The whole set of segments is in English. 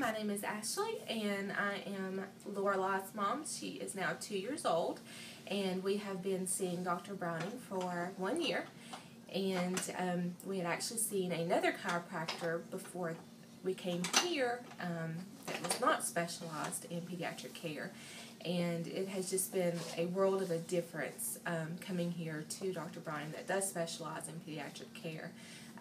My name is Ashley, and I am Lorali's mom. She is now two years old, and we have been seeing Dr. Browning for one year. And um, we had actually seen another chiropractor before we came here um, that was not specialized in pediatric care. And it has just been a world of a difference um, coming here to Dr. Browning that does specialize in pediatric care.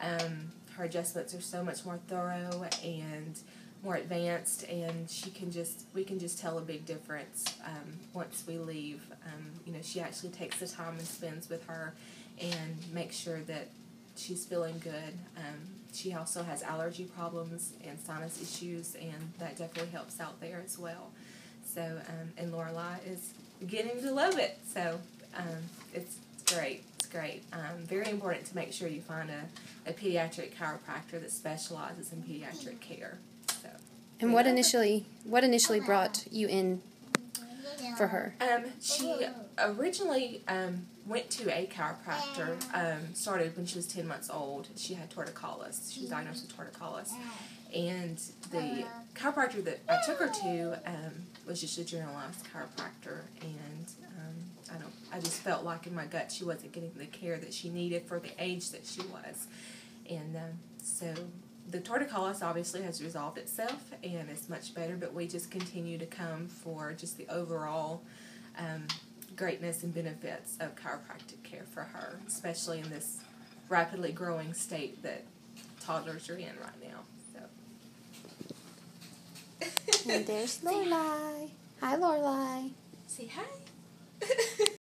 Um, her adjustments are so much more thorough and more advanced, and she can just we can just tell a big difference um, once we leave. Um, you know, she actually takes the time and spends with her, and makes sure that she's feeling good. Um, she also has allergy problems and sinus issues, and that definitely helps out there as well. So, um, and Lorali is beginning to love it. So, um, it's great It's great. Um, very important to make sure you find a, a pediatric chiropractor that specializes in pediatric care. So. And what initially what initially brought you in for her? Um, she originally um, went to a chiropractor. Um, started when she was ten months old. She had torticollis. She was diagnosed with torticollis, and the chiropractor that I took her to um, was just a generalized chiropractor, and I don't. I just felt like in my gut she wasn't getting the care that she needed for the age that she was, and um, so the torticollis obviously has resolved itself and it's much better. But we just continue to come for just the overall um, greatness and benefits of chiropractic care for her, especially in this rapidly growing state that toddlers are in right now. So. and there's Lorali. Hi, Lorali. Say hi.